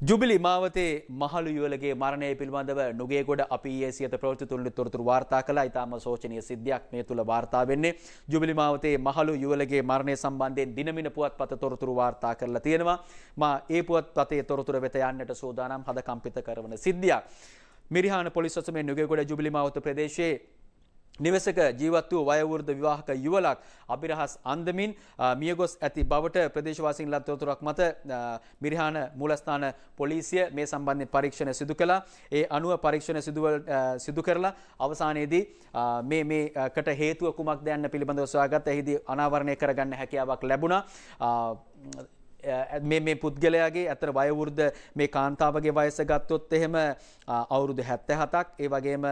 ජුබිලි මාවතේ මහලු යුවලගේ මරණය පිළිබඳව නුගේගොඩ අපි ඒ සියත ප්‍රවෘත්ති තුළින් තොරතුරු වාර්තා කළා. ඊටාම සෝචනීය සිද්ධියක් මේ තුල වාර්තා වෙන්නේ. ජුබිලි මාවතේ මහලු යුවලගේ මරණය සම්බන්ධයෙන් දිනමින පුවත්පත තොරතුරු වාර්තා කරලා තියෙනවා. මා ඒ පුවත්පතේ තොරතුරු වෙත යන්නට සූදානම් හද කම්පිත කරන සිද්ධියක්. මිරිහාන පොලිස් සසමේ නුගේගොඩ ජුබිලි මාවත ප්‍රදේශයේ නිවසක ජීවත් වූ වයවෘද්ධ විවාහක යුවලක් අභිරහස් අන්දමින් මියගොස් ඇති බවට ප්‍රදේශවාසීන් ලත් තොරතුරක් මත මිරිහාන මූලස්ථාන පොලිසිය මේ සම්බන්ධයෙන් පරීක්ෂණ සිදු කළා. ඒ අනුව පරීක්ෂණ සිදු කරලා අවසානයේදී මේ මේකට හේතුව කුමක්ද යන්න පිළිබඳව සොයාගත් එහිදී අනාවරණය කරගන්න හැකියාවක් ලැබුණා. මේ මේ පුද්ගලයාගේ ඇතර වයවෘද්ධ මේ කාන්තාවගේ වයස ගත්තොත් එහෙම අවුරුදු 77ක් ඒ වගේම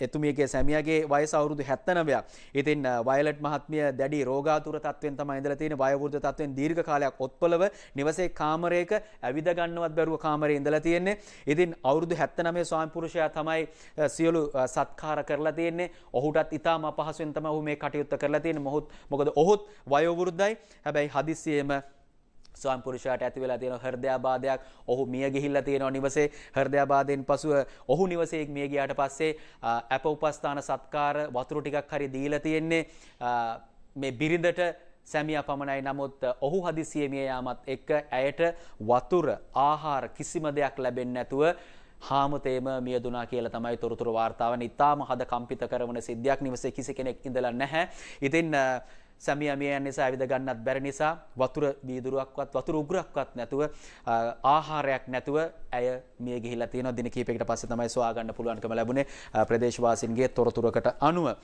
එතුමියගේ සැමියාගේ වයස අවුරුදු 79ක්. ඉතින් වයලට් මහත්මිය දැඩි රෝගාතුර තත්වෙන් තමයි ඉඳලා තියෙන්නේ වයවෘද්ධ තත්වෙන් දීර්ඝ කාලයක් ඔත්පලව නිවසේ කාමරයක ඇවිද ගන්නවත් බැරුව කාමරේ ඉඳලා තියෙන්නේ. ඉතින් අවුරුදු 79 ස්වාමි පුරුෂයා තමයි සියලු සත්කාර කරලා තියෙන්නේ. ඔහුටත් ඊටාම අපහසුවෙන් තමයි ඔහු මේ කටයුත්ත කරලා තියෙන්නේ. මොකද ඔහුත් වයෝවෘද්ධයි. හැබැයි හදිස්සියෙම ස්වාම පුරුෂයාට ඇති වෙලා තියෙන හෘදයාබාධයක්. ඔහු මිය ගිහිල්ලා තියෙනවා නිවසේ. හෘදයාබාධයෙන් පසුව ඔහු නිවසේ මිය ගියාට පස්සේ අප උපස්ථාන සත්කාර වතුර ටිකක් හරි දීලා තියෙන්නේ. මේ බිරිඳට සැමියා පමණයි. නමුත් ඔහු හදිසියේ මිය යාමත් එක්ක ඇයට වතුර ආහාර කිසිම දෙයක් ලැබෙන්නේ නැතුව හාමුතේම මියදුනා කියලා තමයි තොරතුරු වාර්තාව. වන ඉතාම හද කම්පිත කරන සිද්ධියක් නිවසේ කිසි කෙනෙක් ඉඳලා නැහැ. ඉතින් සැමියා මිය යන නිසා ඇවිද ගන්නත් බැරි නිසා වතුර වීදුරුවක්වත් වතුර උගුරක්වත් නැතුව ආහාරයක් නැතුව ඇය මිය ගිහිල්ලා තියෙනවා. දින කිහිපයකට පස්සේ තමයි සොයා ගන්න පුළුවන්කම ලැබුණේ. ප්‍රදේශවාසීන්ගේ තොරතුරකට අනුව